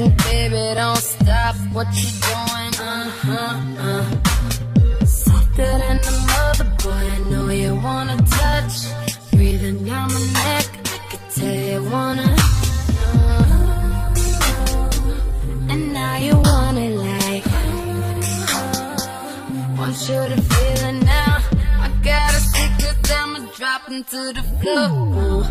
So baby, don't stop what you doing. Uh huh, uh. Softer than a mother, boy, I know you wanna touch. Breathing down my neck, I can tell you wanna. Uh, And now you want it like. Uh-huh. Want you to feel it now. I got a secret, I'ma drop into the floor.